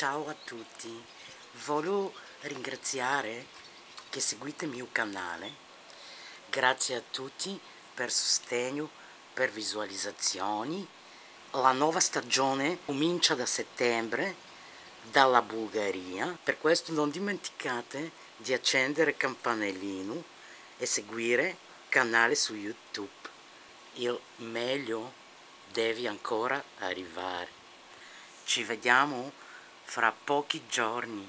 ciao a tutti. Voglio ringraziare che seguite il mio canale. Grazie a tutti per sostegno per visualizzazioni. La nuova stagione comincia da settembre dalla Bulgaria. Per questo non dimenticate di accendere il campanellino e seguire il canale su youtube. Il meglio deve ancora arrivare. Ci vediamo fra pochi giorni